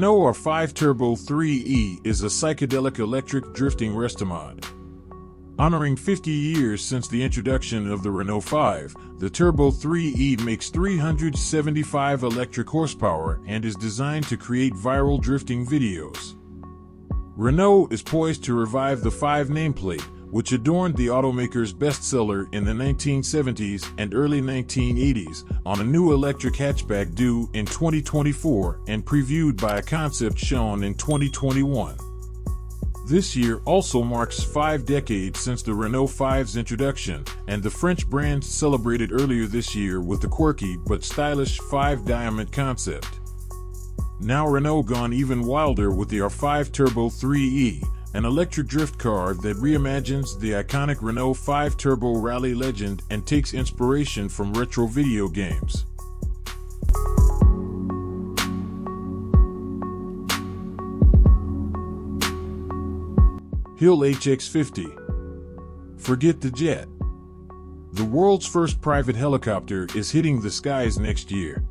Renault R5 Turbo 3E is a psychedelic electric drifting restomod. Honoring 50 years since the introduction of the Renault 5, the Turbo 3E makes 375 electric horsepower and is designed to create viral drifting videos. Renault is poised to revive the 5 nameplate, which adorned the automaker's bestseller in the 1970s and early 1980s on a new electric hatchback due in 2024 and previewed by a concept shown in 2021. This year also marks five decades since the Renault 5's introduction, and the French brand celebrated earlier this year with the quirky but stylish 5 Diamond concept. Now Renault gone even wilder with the R5 Turbo 3E, an electric drift car that reimagines the iconic Renault 5 Turbo Rally legend and takes inspiration from retro video games. Hill HX50 Forget the jet. The world's first private helicopter is hitting the skies next year.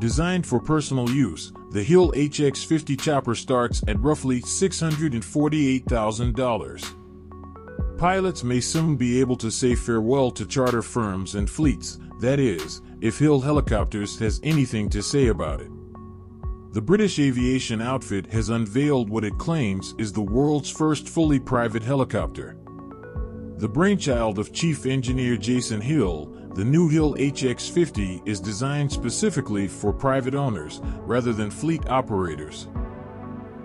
Designed for personal use, the Hill HX50 chopper starts at roughly $648,000. Pilots may soon be able to say farewell to charter firms and fleets, that is, if Hill Helicopters has anything to say about it. The British aviation outfit has unveiled what it claims is the world's first fully private helicopter. The brainchild of Chief Engineer Jason Hill, the new Hill HX50 is designed specifically for private owners rather than fleet operators.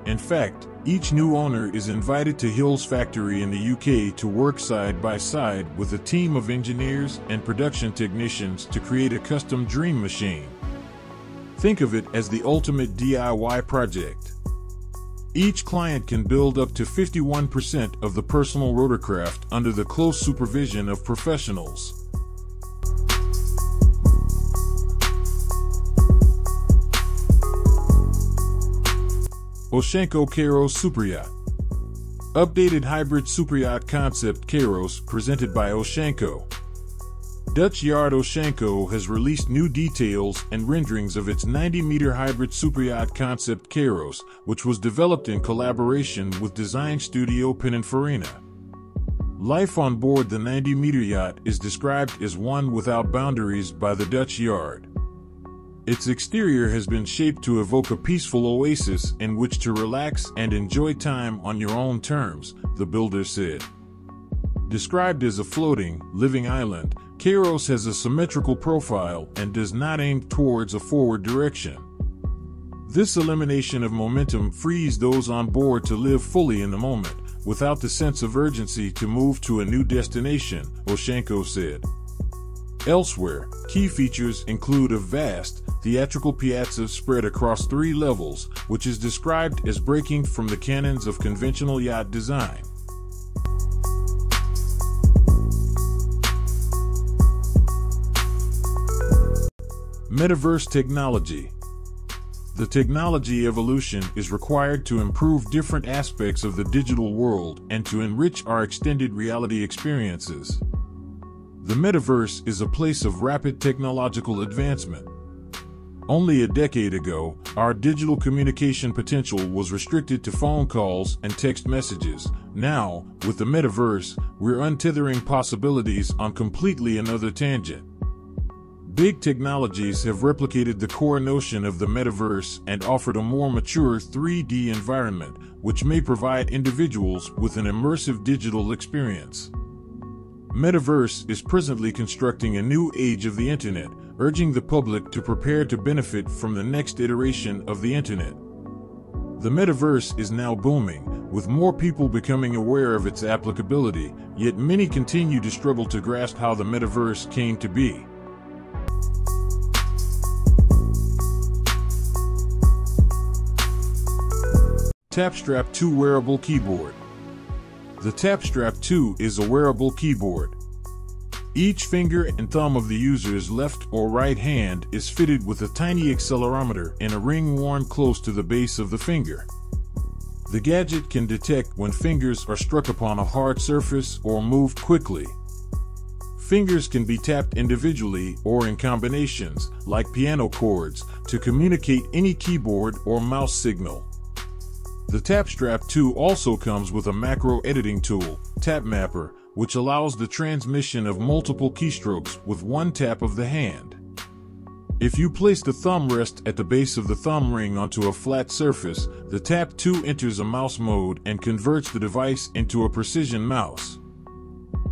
In fact, each new owner is invited to Hill's factory in the UK to work side by side with a team of engineers and production technicians to create a custom dream machine. Think of it as the ultimate DIY project. Each client can build up to 51% of the personal rotorcraft under the close supervision of professionals. Oceanco Kairos Superyacht. Updated hybrid superyacht concept Kairos presented by Oceanco. Dutch yard Oceanco has released new details and renderings of its 90-meter hybrid superyacht concept Kairos, which was developed in collaboration with design studio Pininfarina. Life on board the 90-meter yacht is described as one without boundaries by the Dutch yard. Its exterior has been shaped to evoke a peaceful oasis in which to relax and enjoy time on your own terms, the builder said. Described as a floating, living island, Kairos has a symmetrical profile and does not aim towards a forward direction. This elimination of momentum frees those on board to live fully in the moment, without the sense of urgency to move to a new destination, Oceanco said. Elsewhere, key features include a vast, theatrical piazza spread across three levels, which is described as breaking from the canons of conventional yacht design. Metaverse technology. The technology evolution is required to improve different aspects of the digital world and to enrich our extended reality experiences. The metaverse is a place of rapid technological advancement. Only a decade ago, our digital communication potential was restricted to phone calls and text messages. Now, with the metaverse, we're untethering possibilities on completely another tangent. Big technologies have replicated the core notion of the metaverse and offered a more mature 3D environment, which may provide individuals with an immersive digital experience. Metaverse is presently constructing a new age of the internet, urging the public to prepare to benefit from the next iteration of the internet. The metaverse is now booming, with more people becoming aware of its applicability, yet many continue to struggle to grasp how the metaverse came to be. Tap Strap 2 Wearable Keyboard the Tap Strap 2 is a wearable keyboard. Each finger and thumb of the user's left or right hand is fitted with a tiny accelerometer and a ring worn close to the base of the finger. The gadget can detect when fingers are struck upon a hard surface or moved quickly. Fingers can be tapped individually or in combinations, like piano chords, to communicate any keyboard or mouse signal. The Tap Strap 2 also comes with a macro editing tool, TapMapper, which allows the transmission of multiple keystrokes with one tap of the hand. If you place the thumb rest at the base of the thumb ring onto a flat surface, the Tap 2 enters a mouse mode and converts the device into a precision mouse.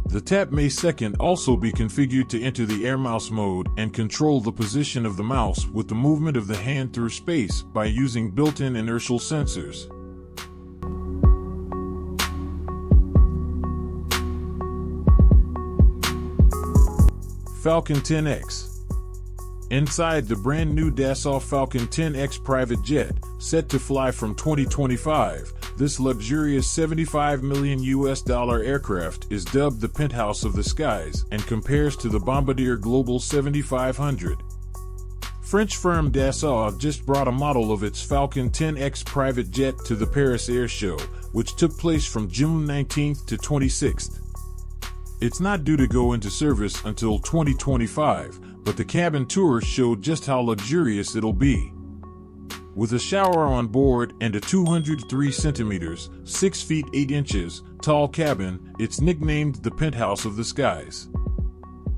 The Tap May 2nd also be configured to enter the Air Mouse mode and control the position of the mouse with the movement of the hand through space by using built-in inertial sensors. Falcon 10X Inside the brand new Dassault Falcon 10X private jet, set to fly from 2025, this luxurious 75 million US dollar aircraft is dubbed the penthouse of the skies and compares to the Bombardier Global 7500. French firm Dassault just brought a model of its Falcon 10X private jet to the Paris Air Show, which took place from June 19th to 26th. It's not due to go into service until 2025, but the cabin tour showed just how luxurious it'll be. With a shower on board and a 203 centimeters, 6 feet 8 inches, tall cabin, it's nicknamed the penthouse of the skies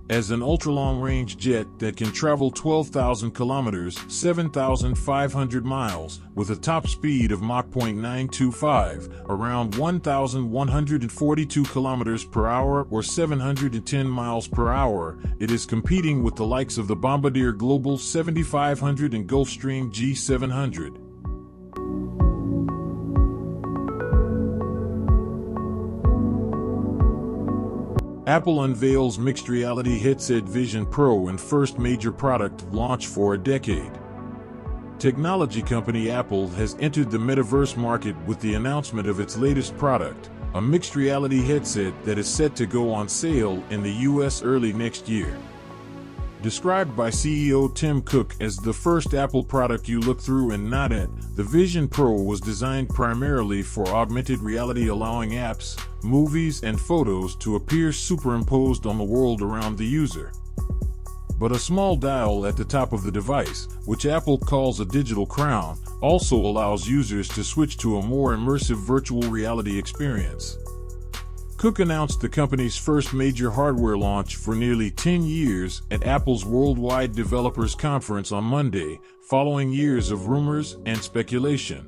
as an ultra-long range jet that can travel 12,000 kilometers, 7,500 miles, with a top speed of Mach 0.925, around 1,142 kilometers per hour or 710 miles per hour. It is competing with the likes of the Bombardier Global 7500 and Gulfstream G700. Apple unveils mixed reality headset Vision Pro and first major product launch for a decade. Technology company Apple has entered the metaverse market with the announcement of its latest product, a mixed reality headset that is set to go on sale in the US early next year. Described by CEO Tim Cook as the first Apple product you look through and not at, the Vision Pro was designed primarily for augmented reality allowing apps, movies, and photos to appear superimposed on the world around the user. But a small dial at the top of the device, which Apple calls a digital crown, also allows users to switch to a more immersive virtual reality experience. Cook announced the company's first major hardware launch for nearly 10 years at Apple's Worldwide Developers Conference on Monday, following years of rumors and speculation.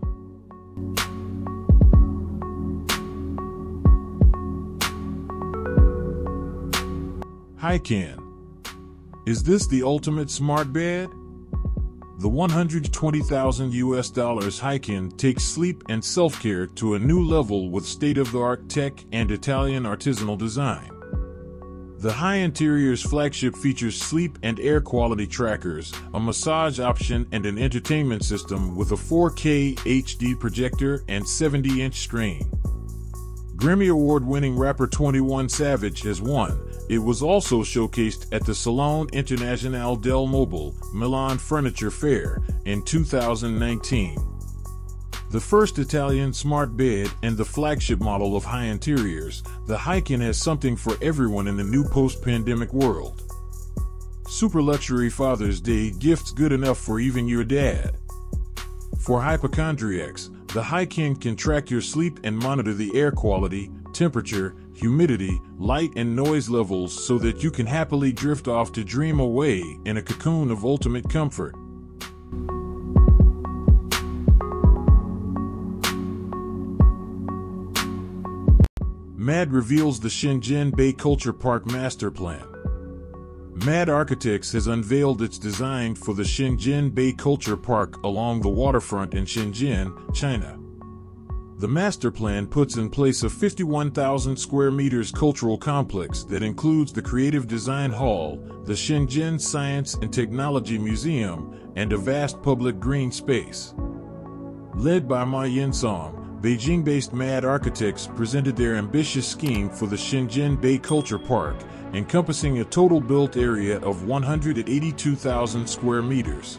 HiCan. Is this the ultimate smart bed? The 120,000 US dollars HiCan takes sleep and self-care to a new level with state-of-the-art tech and Italian artisanal design. The Hi-Interiors' flagship features sleep and air quality trackers, a massage option, and an entertainment system with a 4K HD projector and 70 inch screen. Grammy Award winning rapper 21 Savage has won, it was also showcased at the Salone Internazionale del Mobile, Milan Furniture Fair, in 2019. The first Italian smart bed and the flagship model of Hi-Interiors, the HiCan has something for everyone in the new post-pandemic world. Super luxury Father's Day gifts good enough for even your dad. For hypochondriacs, the HiCan can track your sleep and monitor the air quality, temperature, humidity, light, and noise levels so that you can happily drift off to dream away in a cocoon of ultimate comfort. MAD reveals the Shenzhen Bay Culture Park Master Plan. MAD Architects has unveiled its design for the Shenzhen Bay Culture Park along the waterfront in Shenzhen, China. The master plan puts in place a 51,000 square meters cultural complex that includes the Creative Design Hall, the Shenzhen Science and Technology Museum, and a vast public green space. Led by Ma Yansong, Beijing-based MAD architects presented their ambitious scheme for the Shenzhen Bay Culture Park, encompassing a total built area of 182,000 square meters.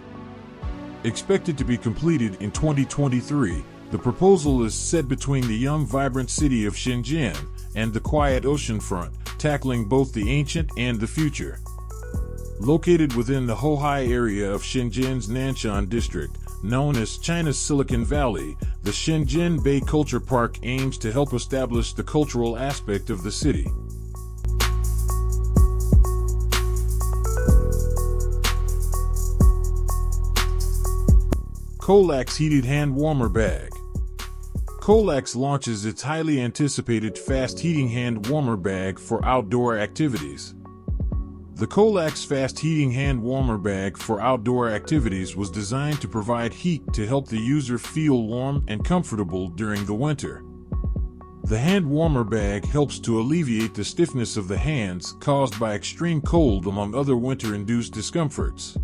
Expected to be completed in 2023, the proposal is set between the young, vibrant city of Shenzhen and the quiet oceanfront, tackling both the ancient and the future. Located within the Houhai area of Shenzhen's Nanshan district, known as China's Silicon Valley, the Shenzhen Bay Culture Park aims to help establish the cultural aspect of the city. Coalax Heated Hand Warmer Bag Coalax launches its highly anticipated fast heating hand warmer bag for outdoor activities. The Coalax Fast Heating Hand Warmer Bag for outdoor activities was designed to provide heat to help the user feel warm and comfortable during the winter. The hand warmer bag helps to alleviate the stiffness of the hands caused by extreme cold among other winter-induced discomforts.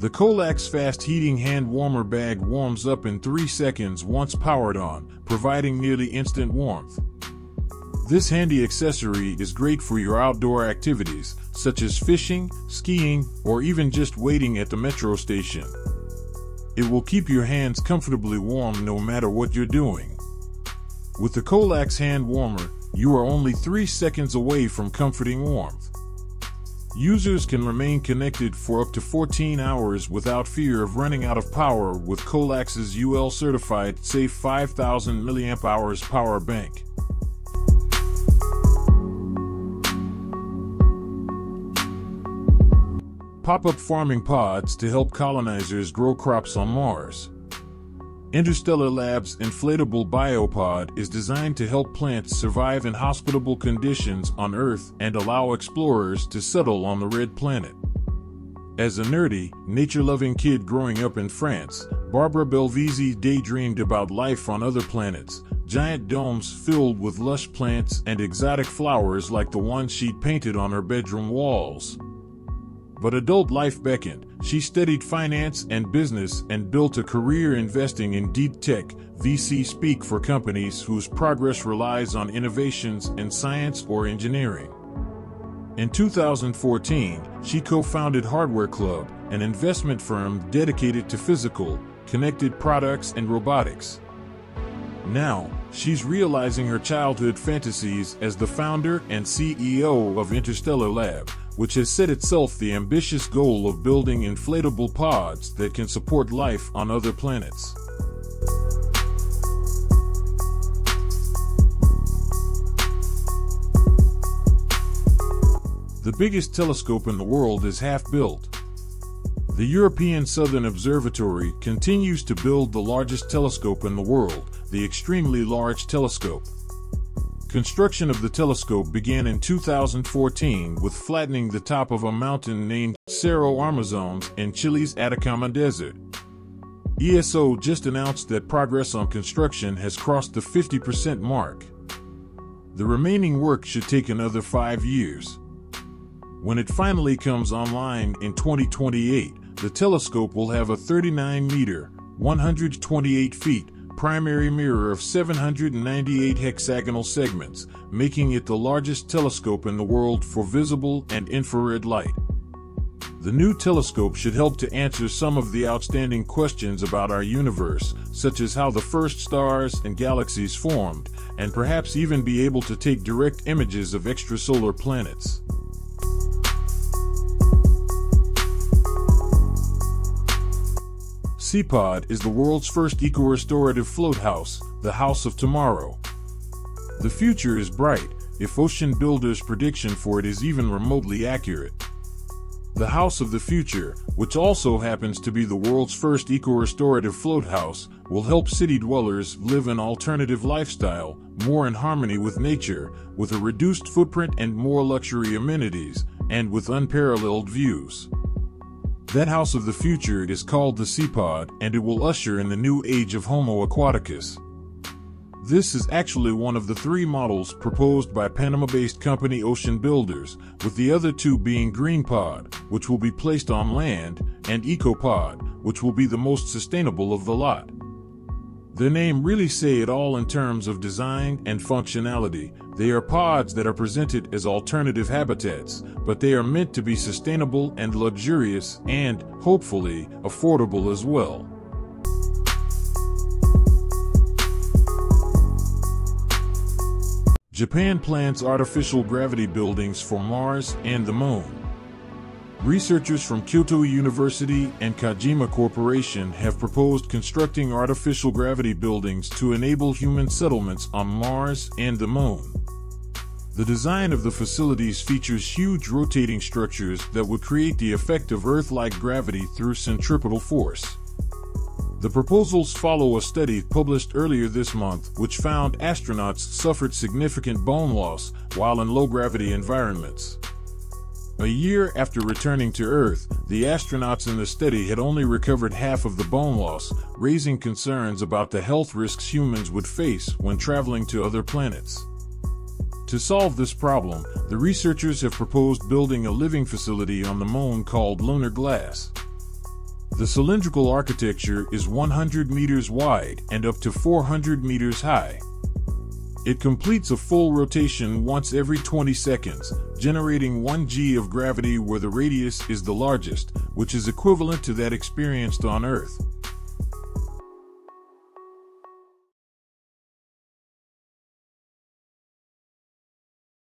The Coalax Fast Heating Hand Warmer Bag warms up in 3 seconds once powered on, providing nearly instant warmth. This handy accessory is great for your outdoor activities, such as fishing, skiing, or even just waiting at the metro station. It will keep your hands comfortably warm no matter what you're doing. With the Coalax hand warmer, you are only 3 seconds away from comforting warmth. Users can remain connected for up to 14 hours without fear of running out of power with Coalax's UL certified safe 5000 mAh power bank. pop-up farming pods to help colonizers grow crops on Mars. Interstellar Labs' inflatable biopod is designed to help plants survive in hospitable conditions on Earth and allow explorers to settle on the red planet. As a nerdy, nature-loving kid growing up in France, Barbara Belvisi daydreamed about life on other planets, giant domes filled with lush plants and exotic flowers like the one she'd painted on her bedroom walls. But adult life beckoned. She studied finance and business and built a career investing in deep tech, VC speak for companies whose progress relies on innovations in science or engineering. In 2014, she co founded Hardware Club, an investment firm dedicated to physical, connected products and robotics. Now, she's realizing her childhood fantasies as the founder and CEO of Interstellar Lab, which has set itself the ambitious goal of building inflatable pods that can support life on other planets. The biggest telescope in the world is half built. The European Southern Observatory continues to build the largest telescope in the world, the Extremely Large Telescope. Construction of the telescope began in 2014 with flattening the top of a mountain named Cerro Armazones in Chile's Atacama Desert. ESO just announced that progress on construction has crossed the 50% mark. The remaining work should take another five years. When it finally comes online in 2028, the telescope will have a 39 meter, 128 feet, primary mirror of 798 hexagonal segments, making it the largest telescope in the world for visible and infrared light. The new telescope should help to answer some of the outstanding questions about our universe, such as how the first stars and galaxies formed, and perhaps even be able to take direct images of extrasolar planets. Seapod is the world's first eco-restorative float house, the House of Tomorrow. The future is bright, if Ocean Builder's prediction for it is even remotely accurate. The House of the Future, which also happens to be the world's first eco-restorative float house, will help city dwellers live an alternative lifestyle, more in harmony with nature, with a reduced footprint and more luxury amenities, and with unparalleled views. That house of the future is called the Seapod, and it will usher in the new age of Homo aquaticus. This is actually one of the three models proposed by Panama-based company Ocean Builders, with the other two being GreenPod, which will be placed on land, and EcoPod, which will be the most sustainable of the lot. The name really say it all in terms of design and functionality. They are pods that are presented as alternative habitats, but they are meant to be sustainable and luxurious and, hopefully, affordable as well. Japan plans artificial gravity buildings for Mars and the Moon. Researchers from Kyoto University and Kajima Corporation have proposed constructing artificial gravity buildings to enable human settlements on Mars and the Moon. The design of the facilities features huge rotating structures that would create the effect of Earth-like gravity through centripetal force. The proposals follow a study published earlier this month which found astronauts suffered significant bone loss while in low-gravity environments. A year after returning to Earth, the astronauts in the study had only recovered half of the bone loss, raising concerns about the health risks humans would face when traveling to other planets. To solve this problem, the researchers have proposed building a living facility on the moon called Lunar Glass. The cylindrical architecture is 100 meters wide and up to 400 meters high. It completes a full rotation once every 20 seconds, generating 1 g of gravity where the radius is the largest, which is equivalent to that experienced on Earth.